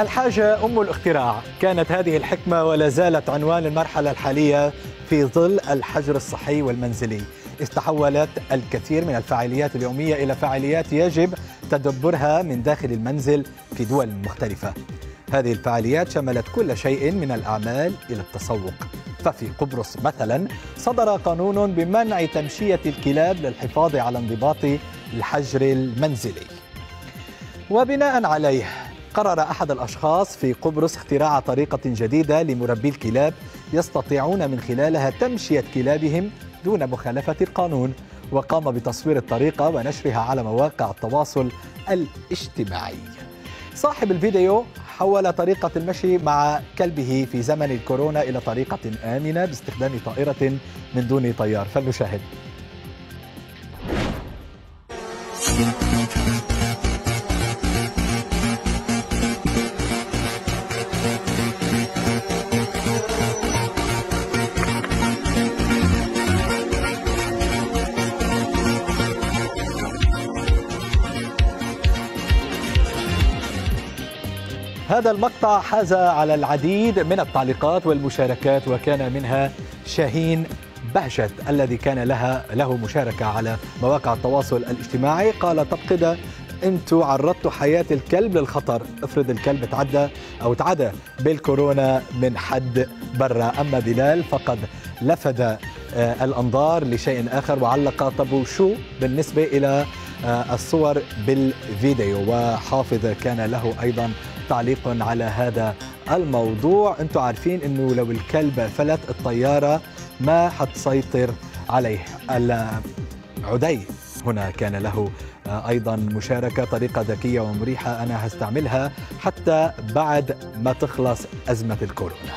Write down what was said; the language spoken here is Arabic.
الحاجة أم الاختراع. كانت هذه الحكمة ولا زالت عنوان المرحلة الحالية في ظل الحجر الصحي والمنزلي. إذ تحولت الكثير من الفعاليات اليومية إلى فعاليات يجب تدبرها من داخل المنزل في دول مختلفة. هذه الفعاليات شملت كل شيء من الأعمال إلى التسوق. ففي قبرص مثلا صدر قانون بمنع تمشية الكلاب للحفاظ على انضباط الحجر المنزلي. وبناء عليه قرر أحد الأشخاص في قبرص اختراع طريقة جديدة لمربي الكلاب يستطيعون من خلالها تمشية كلابهم دون مخالفة القانون. وقام بتصوير الطريقة ونشرها على مواقع التواصل الاجتماعي. صاحب الفيديو حول طريقة المشي مع كلبه في زمن الكورونا إلى طريقة آمنة باستخدام طائرة من دون طيار. فلنشاهد. هذا المقطع حاز على العديد من التعليقات والمشاركات وكان منها شاهين بهجت الذي كان لها له مشاركة على مواقع التواصل الاجتماعي. قال كده أنتوا عرضتوا حياة الكلب للخطر. افرض الكلب تعدى أو تعدى بالكورونا من حد برا. أما بلال فقد لفت الأنظار لشيء آخر وعلق طب شو بالنسبة إلى الصور بالفيديو وحافظ كان له أيضا تعليق على هذا الموضوع. أنتم عارفين إنه لو الكلب فلت الطيارة ما حتسيطر عليه. العدي هنا كان له أيضا مشاركة طريقة ذكية ومريحة أنا هستعملها حتى بعد ما تخلص أزمة الكورونا.